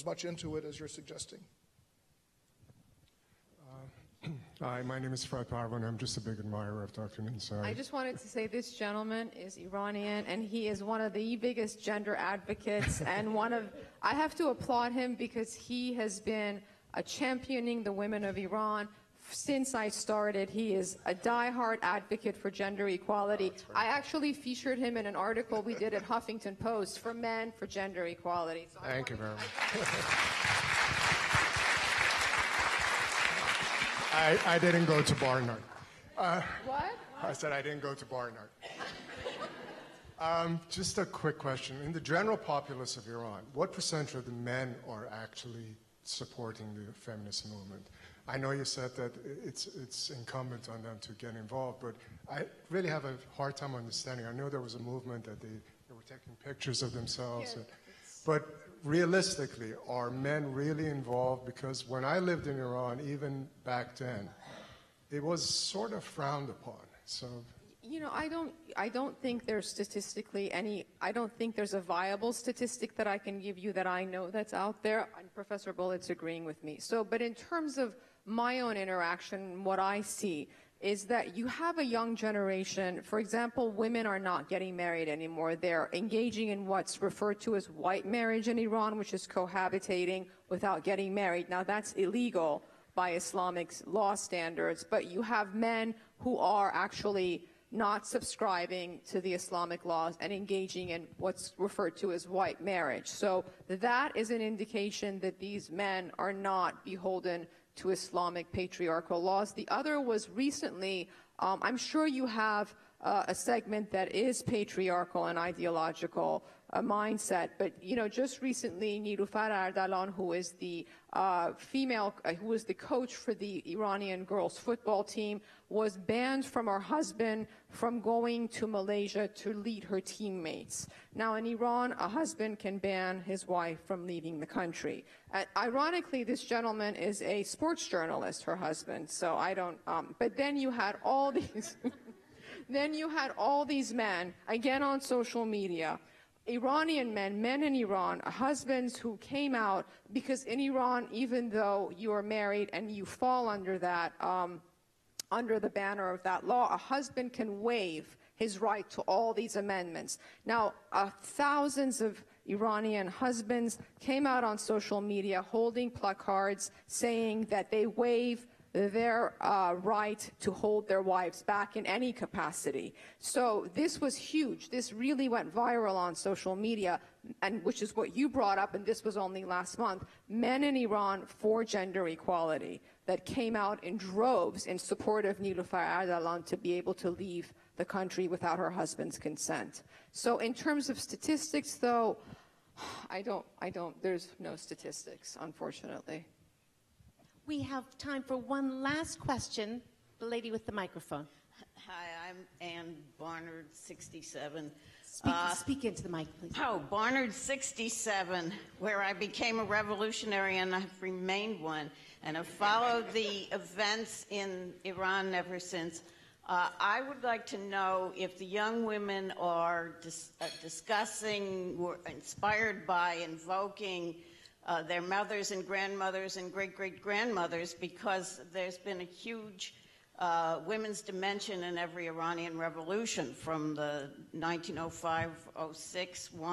as much into it as you're suggesting. Uh, Hi, my name is Fred Parvaneh. I'm just a big admirer of Dr. Ansary. I just wanted to say this gentleman is Iranian and he is one of the biggest gender advocates and one of I have to applaud him because he has been a championing the women of Iran since I started. He is a die-hard advocate for gender equality. Oh, I actually featured him in an article we did at Huffington Post for men for gender equality. So Thank you very much. I, I didn't go to Barnard. What? I said I didn't go to Barnard. Um, just a quick question. In the general populace of Iran, what percentage of the men are actually supporting the feminist movement? I know you said that it's, it's incumbent on them to get involved, but I really have a hard time understanding. I know there was a movement that they, they were taking pictures of themselves. Yeah, and- but realistically, are men really involved? Because when I lived in Iran, even back then, it was sort of frowned upon. So You know, I don't, I don't think there's statistically any, I don't think there's a viable statistic that I can give you that I know that's out there. And Professor Bullett's agreeing with me. So, but in terms of my own interaction, what I see is that you have a young generation. For example, women are not getting married anymore. They're engaging in what's referred to as white marriage in Iran, which is cohabitating without getting married. Now, that's illegal by Islamic law standards, but you have men who are actually not subscribing to the Islamic laws and engaging in what's referred to as white marriage. So that is an indication that these men are not beholden to Islamic patriarchal laws. The other was recently, um, I'm sure you have uh, a segment that is patriarchal and ideological uh, mindset. But you know, just recently, Nilufar Ardalan, who is the uh, female, uh, who was the coach for the Iranian girls football team, was banned from her husband from going to Malaysia to lead her teammates. Now, in Iran, a husband can ban his wife from leaving the country. Uh, ironically, this gentleman is a sports journalist, her husband. So I don't. Um, but then you had all these. Then you had all these men, again on social media, Iranian men, men in Iran, husbands who came out because in Iran, even though you are married and you fall under that, um, under the banner of that law, a husband can waive his right to all these amendments. Now, uh, thousands of Iranian husbands came out on social media holding placards saying that they waive their uh, right to hold their wives back in any capacity. So this was huge. This really went viral on social media, and which is what you brought up, and this was only last month. Men in Iran for gender equality that came out in droves in support of Nilufar Ardalan to be able to leave the country without her husband's consent. So in terms of statistics, though, I don't, I don't, there's no statistics, unfortunately. We have time for one last question. The lady with the microphone. Hi, I'm Ann Barnard, 67. Speak, Uh, speak into the mic, please. Oh, Barnard 67, where I became a revolutionary and I've remained one, and have followed the events in Iran ever since. Uh, I would like to know if the young women are dis- uh, discussing, were inspired by, invoking uh, their mothers and grandmothers and great great grandmothers, because there's been a huge uh, women's dimension in every Iranian revolution from the 1905 06 one.